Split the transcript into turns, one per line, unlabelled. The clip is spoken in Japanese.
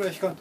ぐらい引かんと